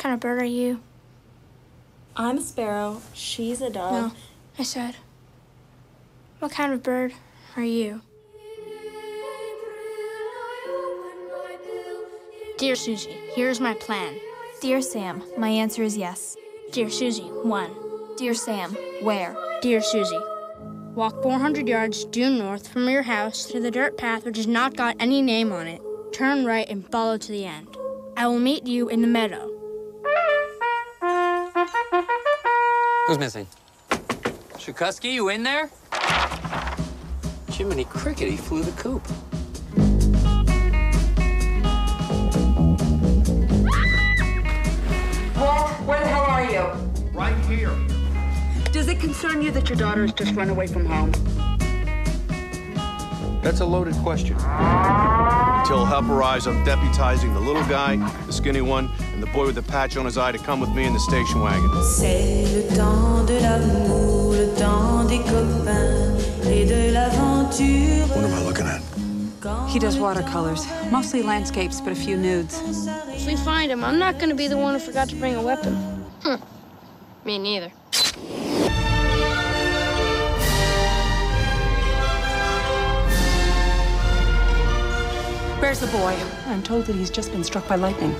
What kind of bird are you? I'm a sparrow. She's a dove. No, I said, what kind of bird are you? Dear Suzy, here's my plan. Dear Sam, my answer is yes. Dear Suzy, one. Dear Sam, where? Dear Suzy, walk 400 yards due north from your house to the dirt path which has not got any name on it. Turn right and follow to the end. I will meet you in the meadow. Who's missing? Shakusky, you in there? Jiminy Cricket, he flew the coop. Walt, where the hell are you? Right here. Does it concern you that your daughter has just run away from home? That's a loaded question. Until help arrives, I'm deputizing the little guy, the skinny one, and the boy with the patch on his eye to come with me in the station wagon. C'est le temps de l'amour, le temps des copains et de l'aventure. What am I looking at? He does watercolors, mostly landscapes, but a few nudes. If we find him, I'm not going to be the one who forgot to bring a weapon. Hm. Me neither. Where's the boy? I'm told that he's just been struck by lightning.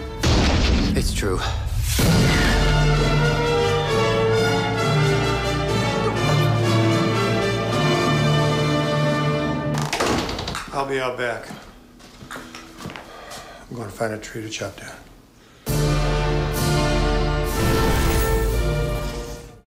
It's true. I'll be out back. I'm going to find a tree to chop down.